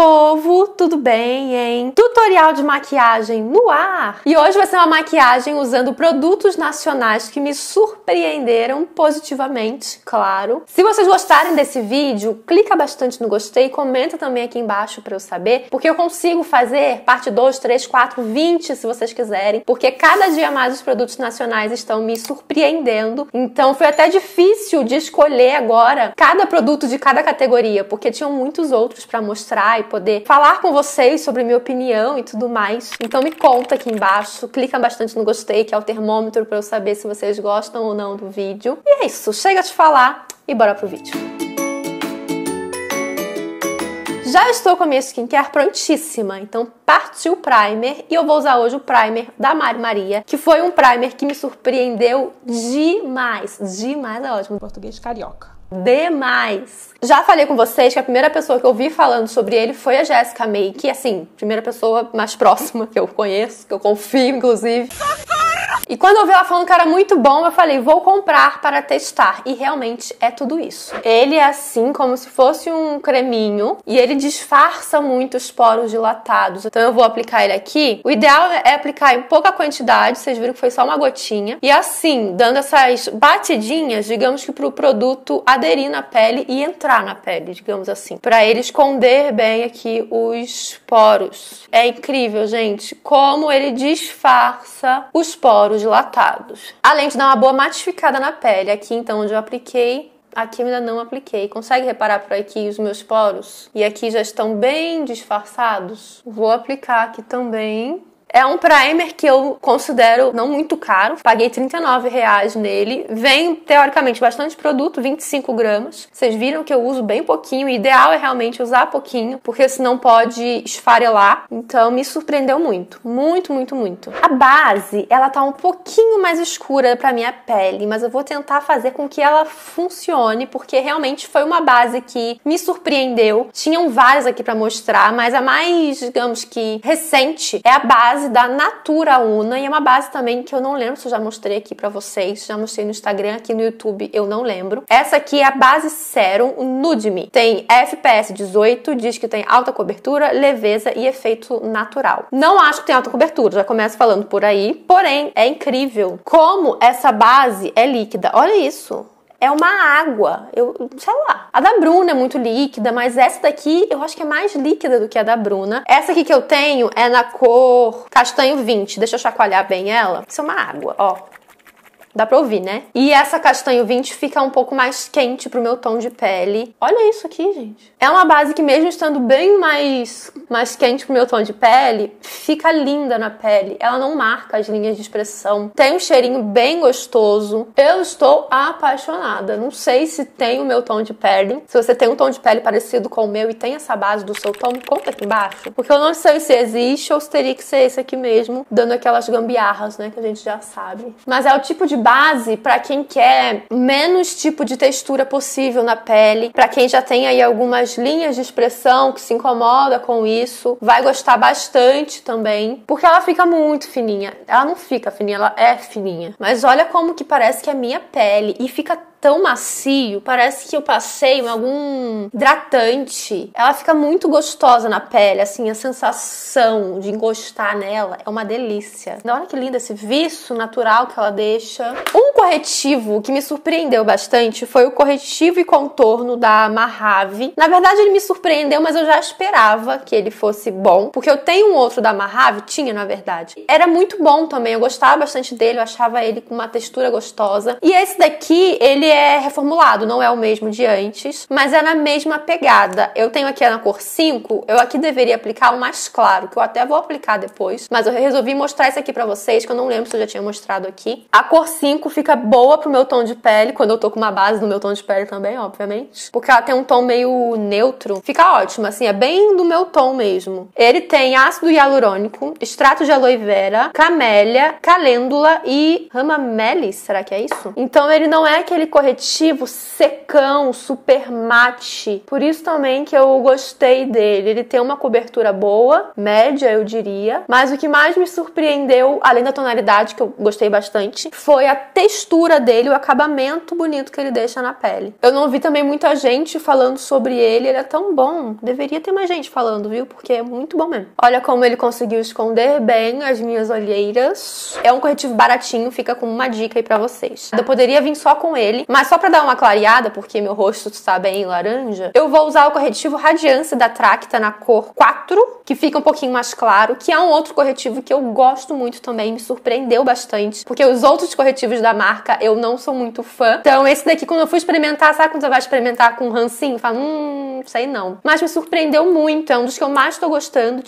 povo, tudo bem, hein? Tutorial de maquiagem no ar! E hoje vai ser uma maquiagem usando produtos nacionais que me surpreenderam positivamente, claro. Se vocês gostarem desse vídeo, clica bastante no gostei comenta também aqui embaixo para eu saber, porque eu consigo fazer parte 2, 3, 4, 20 se vocês quiserem, porque cada dia mais os produtos nacionais estão me surpreendendo. Então foi até difícil de escolher agora cada produto de cada categoria, porque tinham muitos outros para mostrar e poder falar com vocês sobre minha opinião e tudo mais. Então me conta aqui embaixo, clica bastante no gostei, que é o termômetro para eu saber se vocês gostam ou não do vídeo. E é isso, chega de falar e bora pro vídeo. Já estou com a minha skincare prontíssima, então partiu o primer e eu vou usar hoje o primer da Mari Maria, que foi um primer que me surpreendeu demais. Demais é ótimo. Português carioca demais. Já falei com vocês que a primeira pessoa que eu vi falando sobre ele foi a Jéssica May, que assim, primeira pessoa mais próxima que eu conheço, que eu confio inclusive. E quando eu vi ela falando que era muito bom, eu falei, vou comprar para testar. E realmente é tudo isso. Ele é assim, como se fosse um creminho, e ele disfarça muito os poros dilatados. Então eu vou aplicar ele aqui. O ideal é aplicar em pouca quantidade, vocês viram que foi só uma gotinha. E assim, dando essas batidinhas, digamos que para o produto aderir na pele e entrar na pele, digamos assim. Para ele esconder bem aqui os poros. É incrível, gente, como ele disfarça os poros dilatados. Além de dar uma boa matificada na pele. Aqui, então, onde eu apliquei, Aqui ainda não apliquei. Consegue reparar por aqui os meus poros? E aqui já estão bem disfarçados. Vou aplicar aqui também é um primer que eu considero não muito caro. Paguei 39 reais nele. Vem, teoricamente, bastante produto, 25 gramas. Vocês viram que eu uso bem pouquinho. O ideal é realmente usar pouquinho, porque senão pode esfarelar. Então, me surpreendeu muito. Muito, muito, muito. A base, ela tá um pouquinho mais escura pra minha pele, mas eu vou tentar fazer com que ela funcione, porque realmente foi uma base que me surpreendeu. Tinham várias aqui para mostrar, mas a mais, digamos que recente é a base base da Natura Una e é uma base também que eu não lembro se eu já mostrei aqui para vocês, já mostrei no Instagram, aqui no YouTube eu não lembro. Essa aqui é a base Serum Nude Me. Tem FPS 18, diz que tem alta cobertura, leveza e efeito natural. Não acho que tem alta cobertura, já começo falando por aí, porém é incrível como essa base é líquida. Olha isso é uma água. Eu, sei lá. A da Bruna é muito líquida, mas essa daqui eu acho que é mais líquida do que a da Bruna. Essa aqui que eu tenho é na cor castanho 20. Deixa eu chacoalhar bem ela. Isso é uma água, ó. Dá pra ouvir, né? E essa castanho 20 fica um pouco mais quente pro meu tom de pele. Olha isso aqui, gente. É uma base que mesmo estando bem mais, mais quente pro meu tom de pele, fica linda na pele. Ela não marca as linhas de expressão. Tem um cheirinho bem gostoso. Eu estou apaixonada. Não sei se tem o meu tom de pele. Se você tem um tom de pele parecido com o meu e tem essa base do seu tom, conta aqui embaixo. Porque eu não sei se existe ou se teria que ser esse aqui mesmo, dando aquelas gambiarras, né, que a gente já sabe. Mas é o tipo de base para quem quer menos tipo de textura possível na pele, para quem já tem aí algumas linhas de expressão que se incomoda com isso, vai gostar bastante também, porque ela fica muito fininha. Ela não fica fininha, ela é fininha. Mas olha como que parece que é minha pele e fica tão macio, parece que eu passei algum hidratante. Ela fica muito gostosa na pele, assim, a sensação de encostar nela é uma delícia. Olha que linda esse viço natural que ela deixa. Um corretivo que me surpreendeu bastante foi o corretivo e contorno da Mahave. Na verdade, ele me surpreendeu, mas eu já esperava que ele fosse bom, porque eu tenho um outro da Mahave, tinha na verdade. Era muito bom também, eu gostava bastante dele, eu achava ele com uma textura gostosa. E esse daqui, ele é reformulado, não é o mesmo de antes, mas é na mesma pegada. Eu tenho aqui na cor 5, eu aqui deveria aplicar o mais claro, que eu até vou aplicar depois, mas eu resolvi mostrar esse aqui pra vocês, que eu não lembro se eu já tinha mostrado aqui. A cor 5 fica boa pro meu tom de pele, quando eu tô com uma base no meu tom de pele também, obviamente, porque ela tem um tom meio neutro. Fica ótimo, assim, é bem do meu tom mesmo. Ele tem ácido hialurônico, extrato de aloe vera, camélia, calêndula e ramamelis, será que é isso? Então ele não é aquele corretivo secão, super mate. Por isso também que eu gostei dele. Ele tem uma cobertura boa, média, eu diria. Mas o que mais me surpreendeu, além da tonalidade, que eu gostei bastante, foi a textura dele, o acabamento bonito que ele deixa na pele. Eu não vi também muita gente falando sobre ele, ele é tão bom. Deveria ter mais gente falando, viu? Porque é muito bom mesmo. Olha como ele conseguiu esconder bem as minhas olheiras. É um corretivo baratinho, fica com uma dica aí pra vocês. Eu poderia vir só com ele, mas só pra dar uma clareada, porque meu rosto está bem laranja, eu vou usar o corretivo Radiância da Tracta na cor 4, que fica um pouquinho mais claro, que é um outro corretivo que eu gosto muito também, me surpreendeu bastante, porque os outros corretivos da marca eu não sou muito fã. Então, esse daqui, quando eu fui experimentar, sabe quando você vai experimentar com rancinho? Fala, hum, sei não. Mas me surpreendeu muito, é um dos que eu mais tô gostando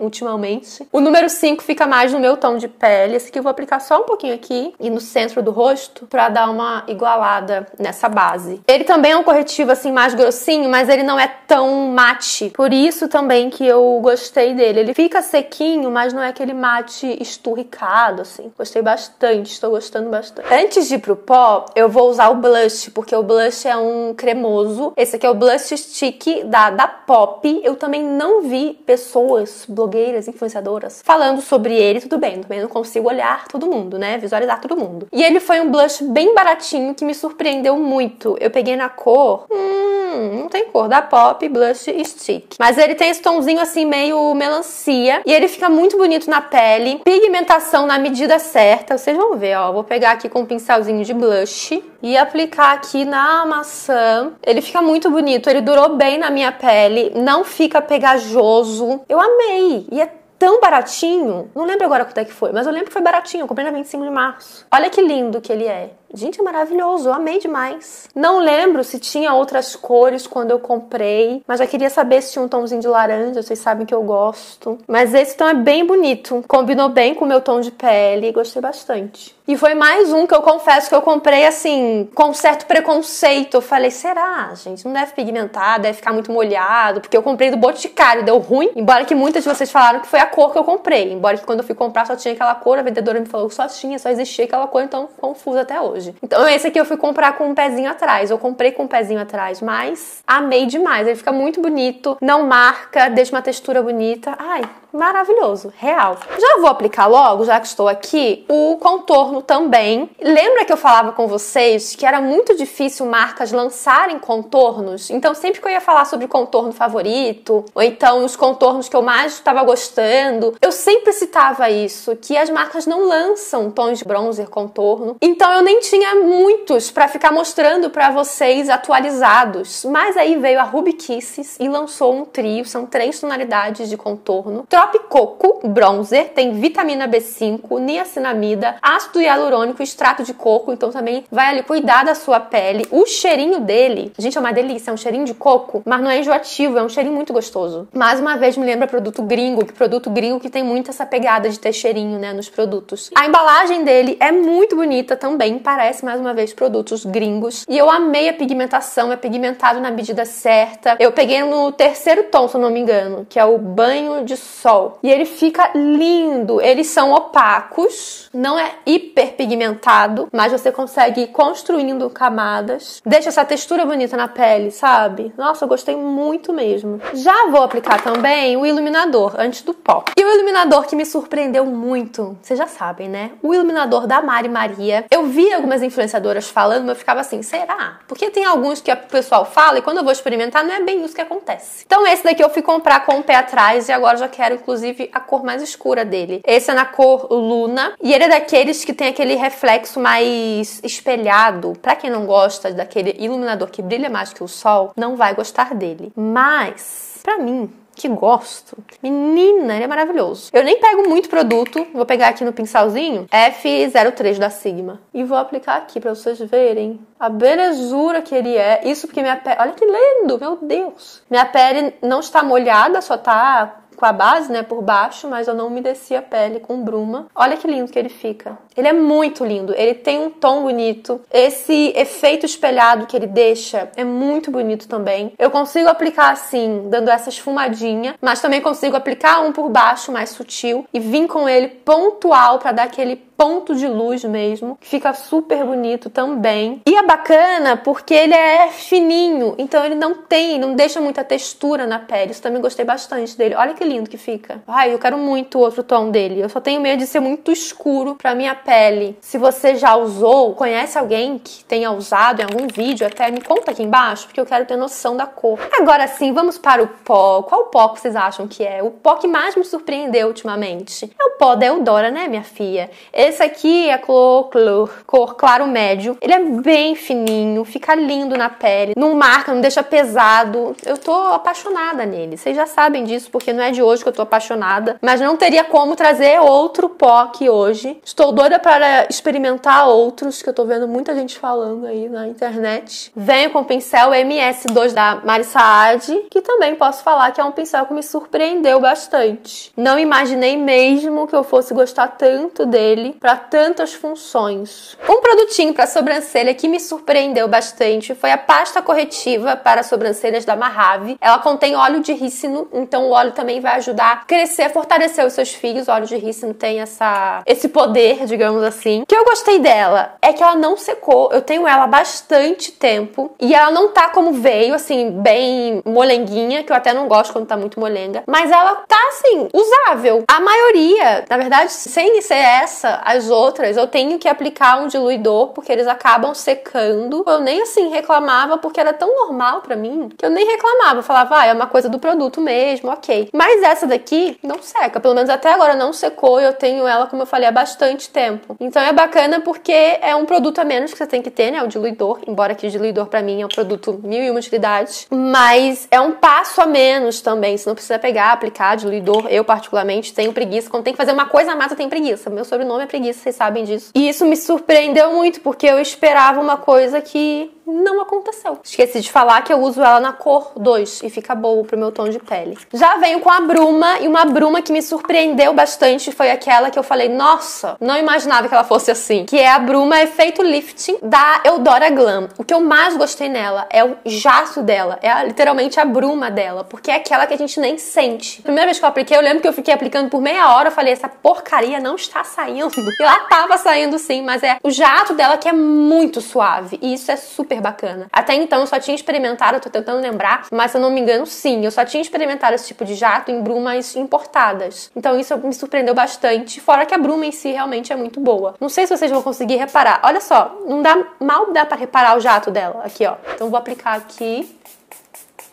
ultimamente. O número 5 fica mais no meu tom de pele. Esse aqui eu vou aplicar só um pouquinho aqui e no centro do rosto para dar uma igualada nessa base. Ele também é um corretivo assim mais grossinho, mas ele não é tão mate. Por isso também que eu gostei dele. Ele fica sequinho, mas não é aquele mate esturricado assim. Gostei bastante, estou gostando bastante. Antes de ir pro pó, eu vou usar o blush, porque o blush é um cremoso. Esse aqui é o blush stick da da Pop. Eu também não vi pessoas, blogueiras, influenciadoras falando sobre ele. Tudo bem, também não consigo olhar todo mundo, né? Visualizar todo mundo. E ele foi um blush bem baratinho que me surpreendeu muito. Eu peguei na cor. Hum, não tem cor. Da Pop Blush Stick. Mas ele tem esse tomzinho assim, meio melancia. E ele fica muito bonito na pele. Pigmentação na medida certa. Vocês vão ver, ó. Vou pegar aqui com um pincelzinho de blush e aplicar aqui na maçã. Ele fica muito bonito. Ele durou bem na minha pele. Não fica pegajoso. Eu amei. E é tão baratinho. Não lembro agora quanto é que foi, mas eu lembro que foi baratinho. Eu comprei na 25 de março. Olha que lindo que ele é. Gente, é maravilhoso, eu amei demais. Não lembro se tinha outras cores quando eu comprei, mas já queria saber se tinha um tomzinho de laranja, vocês sabem que eu gosto. Mas esse tom é bem bonito, combinou bem com o meu tom de pele, gostei bastante. E foi mais um que eu confesso que eu comprei assim, com certo preconceito. Eu falei, será, gente? Não deve pigmentar, deve ficar muito molhado, porque eu comprei do Boticário, deu ruim. Embora que muitas de vocês falaram que foi a cor que eu comprei. Embora que quando eu fui comprar só tinha aquela cor, a vendedora me falou que só tinha, só existia aquela cor, então confusa até hoje hoje. Então esse aqui eu fui comprar com um pezinho atrás. Eu comprei com um pezinho atrás, mas amei demais. Ele fica muito bonito, não marca, deixa uma textura bonita. Ai, maravilhoso, real. Já vou aplicar logo, já que estou aqui, o contorno também. Lembra que eu falava com vocês que era muito difícil marcas lançarem contornos? Então sempre que eu ia falar sobre contorno favorito, ou então os contornos que eu mais estava gostando, eu sempre citava isso, que as marcas não lançam tons de bronzer contorno. Então eu nem tinha muitos para ficar mostrando para vocês atualizados. Mas aí veio a Ruby Kisses e lançou um trio, são três tonalidades de contorno. Trop Coco Bronzer tem vitamina B5, niacinamida, ácido hialurônico, extrato de coco, então também vai ali cuidar da sua pele. O cheirinho dele, gente, é uma delícia, é um cheirinho de coco, mas não é enjoativo, é um cheirinho muito gostoso. Mais uma vez me lembra produto gringo, que produto gringo que tem muito essa pegada de ter cheirinho, né, nos produtos. A embalagem dele é muito bonita também, parece mais uma vez produtos gringos. E eu amei a pigmentação, é pigmentado na medida certa. Eu peguei no terceiro tom, se eu não me engano, que é o banho de sol. E ele fica lindo. Eles são opacos, não é hiper pigmentado, mas você consegue ir construindo camadas. Deixa essa textura bonita na pele, sabe? Nossa, eu gostei muito mesmo. Já vou aplicar também o iluminador antes do pó. E o iluminador que me surpreendeu muito, vocês já sabem, né? O iluminador da Mari Maria. Eu vi algumas influenciadoras falando, mas eu ficava assim, será? Porque tem alguns que o pessoal fala e quando eu vou experimentar não é bem isso que acontece. Então esse daqui eu fui comprar com o pé atrás e agora já quero inclusive a cor mais escura dele. Esse é na cor Luna e ele é daqueles que tem aquele reflexo mais espelhado. Para quem não gosta daquele iluminador que brilha mais que o sol, não vai gostar dele. Mas para mim, que gosto. Menina, ele é maravilhoso. Eu nem pego muito produto, vou pegar aqui no pincelzinho F03 da Sigma e vou aplicar aqui para vocês verem a belezura que ele é. Isso porque minha pele, olha que lindo, meu Deus. Minha pele não está molhada, só tá com a base, né, por baixo, mas eu não umedeci a pele com bruma. Olha que lindo que ele fica. Ele é muito lindo, ele tem um tom bonito. Esse efeito espelhado que ele deixa é muito bonito também. Eu consigo aplicar assim, dando essa esfumadinha, mas também consigo aplicar um por baixo mais sutil e vir com ele pontual para dar aquele ponto de luz mesmo, que fica super bonito também. E é bacana porque ele é fininho, então ele não tem, não deixa muita textura na pele. Isso também gostei bastante dele. Olha que lindo que fica. Ai, eu quero muito outro tom dele. Eu só tenho medo de ser muito escuro pra minha pele. Se você já usou, conhece alguém que tenha usado em algum vídeo, até me conta aqui embaixo, porque eu quero ter noção da cor. Agora sim, vamos para o pó. Qual pó que vocês acham que é? O pó que mais me surpreendeu ultimamente. É o pó da Eudora, né, minha filha? Esse aqui é a cor, cor, cor claro médio. Ele é bem fininho, fica lindo na pele, não marca, não deixa pesado. Eu tô apaixonada nele. Vocês já sabem disso, porque não é de hoje que eu tô apaixonada, mas não teria como trazer outro pó aqui hoje. Estou doida para experimentar outros que eu tô vendo muita gente falando aí na internet. Venho com o pincel MS2 da Saad, que também posso falar que é um pincel que me surpreendeu bastante. Não imaginei mesmo que eu fosse gostar tanto dele para tantas funções. Um produtinho para sobrancelha que me surpreendeu bastante foi a pasta corretiva para sobrancelhas da Mahave. Ela contém óleo de rícino, então o óleo também vai ajudar a crescer, fortalecer os seus fios. O óleo de rícino tem essa esse poder, digamos assim. O que eu gostei dela é que ela não secou. Eu tenho ela há bastante tempo e ela não tá como veio, assim, bem molenguinha, que eu até não gosto quando tá muito molenga, mas ela tá assim, usável. A maioria, na verdade, sem ser essa, as outras, eu tenho que aplicar um diluidor porque eles acabam secando. Eu nem assim reclamava porque era tão normal para mim que eu nem reclamava. Eu falava, ah, é uma coisa do produto mesmo, ok. Mas essa daqui não seca, pelo menos até agora não secou. Eu tenho ela, como eu falei, há bastante tempo. Então é bacana porque é um produto a menos que você tem que ter, né? O diluidor, embora que o diluidor para mim é um produto mil e uma utilidades, mas é um passo a menos também. Você não precisa pegar, aplicar diluidor. Eu, particularmente, tenho preguiça. Quando tem que fazer uma coisa a mais, eu tenho preguiça. Meu sobrenome é preguiça, vocês sabem disso. E isso me surpreendeu muito, porque eu esperava uma coisa que não aconteceu. Esqueci de falar que eu uso ela na cor 2 e fica boa pro meu tom de pele. Já venho com a bruma e uma bruma que me surpreendeu bastante foi aquela que eu falei, nossa, não imaginava que ela fosse assim, que é a bruma efeito lifting da Eudora Glam. O que eu mais gostei nela é o jato dela, é a, literalmente a bruma dela, porque é aquela que a gente nem sente. Primeira vez que eu apliquei, eu lembro que eu fiquei aplicando por meia hora, eu falei, essa porcaria não está saindo. E ela tava saindo sim, mas é o jato dela que é muito suave e isso é super super bacana. Até então eu só tinha experimentado, eu tô tentando lembrar, mas se eu não me engano, sim, eu só tinha experimentado esse tipo de jato em brumas importadas. Então isso me surpreendeu bastante, fora que a bruma em si realmente é muito boa. Não sei se vocês vão conseguir reparar. Olha só, não dá mal dá para reparar o jato dela aqui, ó. Então vou aplicar aqui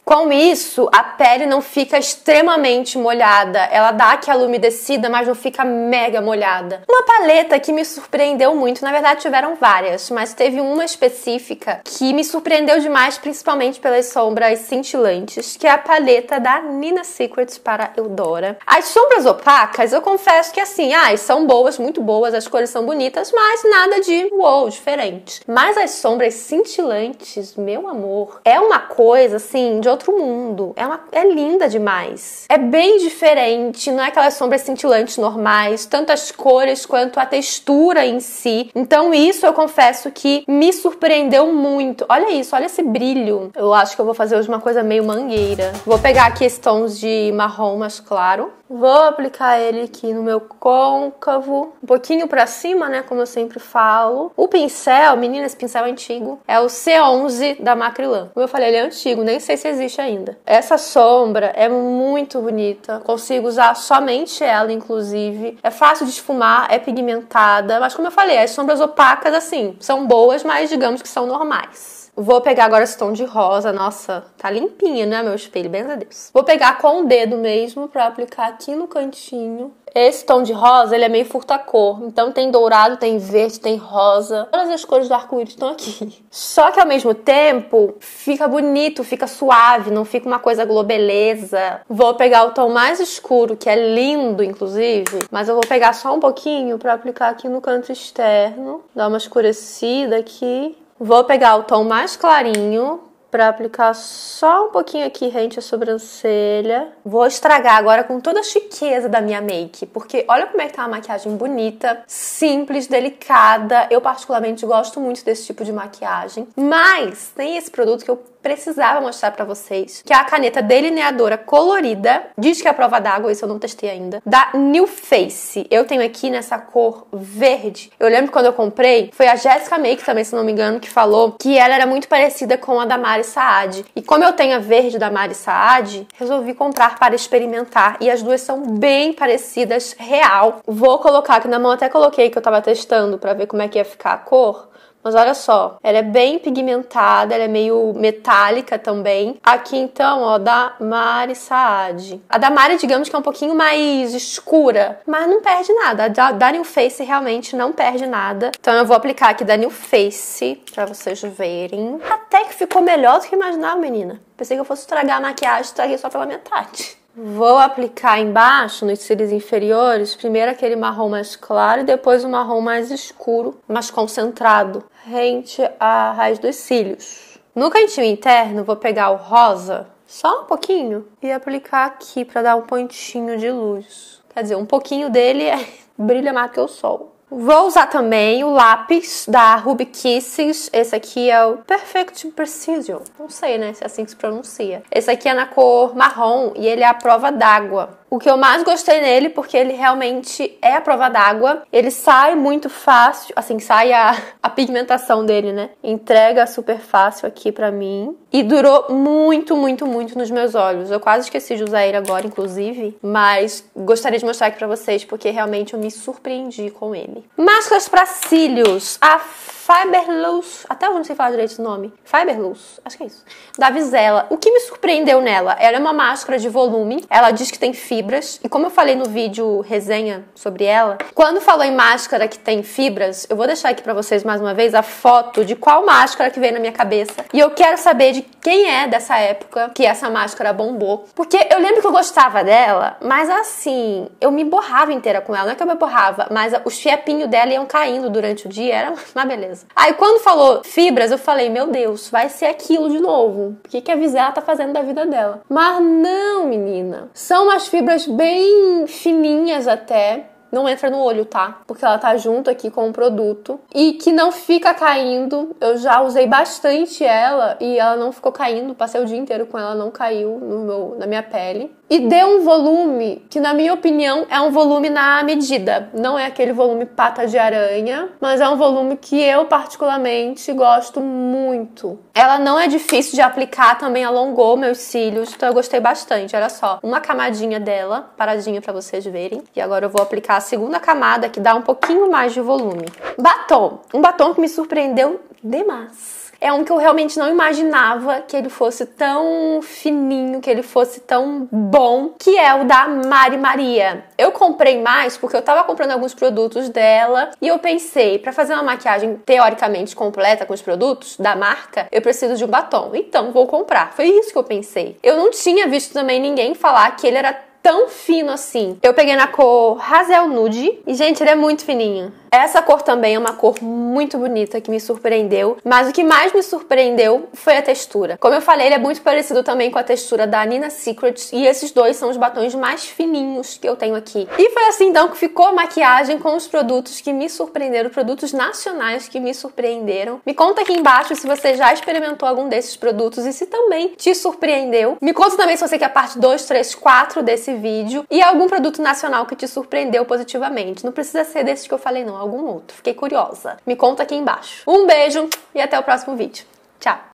com isso, a pele não fica extremamente molhada, ela dá aquela umedecida, mas não fica mega molhada. Uma paleta que me surpreendeu muito, na verdade tiveram várias, mas teve uma específica que me surpreendeu demais, principalmente pelas sombras cintilantes, que é a paleta da Nina Secrets para Eudora. As sombras opacas, eu confesso que assim, ah, são boas, muito boas, as cores são bonitas, mas nada de wow, diferente. Mas as sombras cintilantes, meu amor, é uma coisa assim, de outro mundo. É, uma, é linda demais. É bem diferente, não é aquelas sombras cintilantes normais, tanto as cores quanto a textura em si. Então, isso eu confesso que me surpreendeu muito. Olha isso, olha esse brilho. Eu acho que eu vou fazer hoje uma coisa meio mangueira. Vou pegar aqui esses tons de marrom mais claro. Vou aplicar ele aqui no meu côncavo, um pouquinho para cima, né, como eu sempre falo. O pincel, menina, esse pincel é antigo, é o C11 da Macrilan. Como eu falei, ele é antigo, nem sei se existe ainda. Essa sombra é muito bonita, consigo usar somente ela, inclusive. É fácil de esfumar, é pigmentada, mas como eu falei, as sombras opacas, assim, são boas, mas digamos que são normais. Vou pegar agora esse tom de rosa. Nossa, tá limpinho, né, meu espelho? Bem a Deus. Vou pegar com o dedo mesmo pra aplicar aqui no cantinho. Esse tom de rosa, ele é meio furta-cor. Então tem dourado, tem verde, tem rosa. Todas as cores do arco-íris estão aqui. Só que ao mesmo tempo, fica bonito, fica suave, não fica uma coisa globeleza. Vou pegar o tom mais escuro, que é lindo, inclusive. Mas eu vou pegar só um pouquinho pra aplicar aqui no canto externo. Dar uma escurecida aqui. Vou pegar o tom mais clarinho para aplicar só um pouquinho aqui rente à sobrancelha. Vou estragar agora com toda a chiqueza da minha make, porque olha como é que tá uma maquiagem bonita, simples, delicada. Eu particularmente gosto muito desse tipo de maquiagem, mas tem esse produto que eu precisava mostrar para vocês, que a caneta delineadora colorida, diz que é a prova d'água, isso eu não testei ainda, da New Face. Eu tenho aqui nessa cor verde. Eu lembro quando eu comprei, foi a Jessica Make também, se não me engano, que falou que ela era muito parecida com a da Mari Saad. E como eu tenho a verde da Mari Saad, resolvi comprar para experimentar e as duas são bem parecidas, real. Vou colocar aqui na mão, até coloquei que eu tava testando para ver como é que ia ficar a cor. Mas olha só, ela é bem pigmentada, ela é meio metálica também. Aqui então, ó, da Mari Saad. A da Mari, digamos que é um pouquinho mais escura, mas não perde nada. A da, New Face realmente não perde nada. Então eu vou aplicar aqui da New Face pra vocês verem. Até que ficou melhor do que imaginava, menina. Pensei que eu fosse estragar a maquiagem, estraguei só pela metade. Vou aplicar embaixo, nos cílios inferiores, primeiro aquele marrom mais claro e depois o marrom mais escuro, mais concentrado, rente à raiz dos cílios. No cantinho interno, vou pegar o rosa, só um pouquinho, e aplicar aqui para dar um pontinho de luz. Quer dizer, um pouquinho dele é... brilha mais que o sol. Vou usar também o lápis da Ruby Kisses. Esse aqui é o Perfect Precision. Não sei, né, se é assim que se pronuncia. Esse aqui é na cor marrom e ele é a prova d'água. O que eu mais gostei nele, porque ele realmente é a prova d'água, ele sai muito fácil, assim, sai a, a pigmentação dele, né? Entrega super fácil aqui pra mim. E durou muito, muito, muito nos meus olhos. Eu quase esqueci de usar ele agora, inclusive, mas gostaria de mostrar aqui pra vocês, porque realmente eu me surpreendi com ele. Máscaras para cílios. A Fiberluz, até hoje não sei falar direito o nome. Fiberluz, acho que é isso. Da Visela. O que me surpreendeu nela? Ela é uma máscara de volume. Ela diz que tem fibras. E como eu falei no vídeo resenha sobre ela, quando falou em máscara que tem fibras, eu vou deixar aqui para vocês mais uma vez a foto de qual máscara que veio na minha cabeça. E eu quero saber de quem é dessa época que essa máscara bombou. Porque eu lembro que eu gostava dela, mas assim, eu me borrava inteira com ela. Não é que eu me borrava, mas os fiapinhos dela iam caindo durante o dia. Era uma beleza. Aí quando falou fibras, eu falei, meu Deus, vai ser aquilo de novo. O que, que a Visela tá fazendo da vida dela? Mas não, menina. São umas fibras bem fininhas até não entra no olho, tá? Porque ela tá junto aqui com o produto e que não fica caindo. Eu já usei bastante ela e ela não ficou caindo. Passei o dia inteiro com ela, não caiu no meu, na minha pele e deu um volume que, na minha opinião, é um volume na medida. Não é aquele volume pata de aranha, mas é um volume que eu, particularmente, gosto muito. Ela não é difícil de aplicar, também alongou meus cílios, então eu gostei bastante. Olha só, uma camadinha dela, paradinha para vocês verem. E agora eu vou aplicar a segunda camada, que dá um pouquinho mais de volume. Batom. Um batom que me surpreendeu demais é um que eu realmente não imaginava que ele fosse tão fininho, que ele fosse tão bom, que é o da Mari Maria. Eu comprei mais porque eu tava comprando alguns produtos dela e eu pensei, para fazer uma maquiagem teoricamente completa com os produtos da marca, eu preciso de um batom. Então vou comprar. Foi isso que eu pensei. Eu não tinha visto também ninguém falar que ele era tão fino assim. Eu peguei na cor Hazel Nude e, gente, ele é muito fininho. Essa cor também é uma cor muito bonita que me surpreendeu, mas o que mais me surpreendeu foi a textura. Como eu falei, ele é muito parecido também com a textura da Nina Secret e esses dois são os batons mais fininhos que eu tenho aqui. E foi assim então que ficou a maquiagem com os produtos que me surpreenderam, produtos nacionais que me surpreenderam. Me conta aqui embaixo se você já experimentou algum desses produtos e se também te surpreendeu. Me conta também se você quer parte 2, 3, 4 desse vídeo e algum produto nacional que te surpreendeu positivamente. Não precisa ser desses que eu falei não, algum outro. Fiquei curiosa. Me conta aqui embaixo. Um beijo e até o próximo vídeo. Tchau!